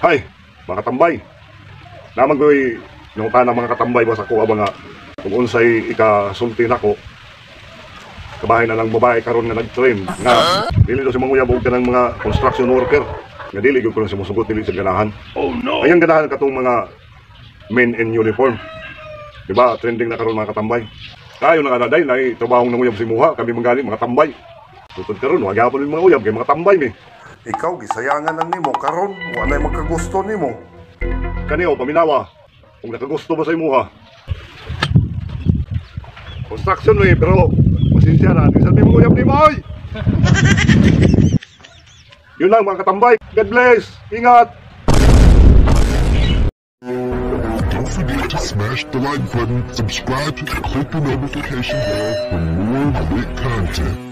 Hay, mga katambay. Naman ko'y nung tanang mga katambay ba sa kuha ba nga kung unsay ikasulti nako kabahay na lang babae karon nga nag-train nga dili daw si manguyab og kanang mga construction worker nga dili gyud ko lang si musugot dili sa ganahan. Oh no. Ayang ganahan katong mga men in uniform. Di ba? Trending na karon mga katambay. Kayo na kanaday na trabaho ng uyab si Muha, kami manggali mga tambay. Tutod karon, wag gyapon yung mga uyab kay mga tambay mi. Ikaw gisayangan lang nimo karon, wala magkagusto nimo. Kaniyo paminawa. Kung nakagusto ba sa imuha? Construction mo eh, pero pasensya na, di sabi mo uyab ni Moy. Yun lang mga katambay. God bless. Ingat. Don't forget to smash the like button, subscribe, and click the notification bell for more great content.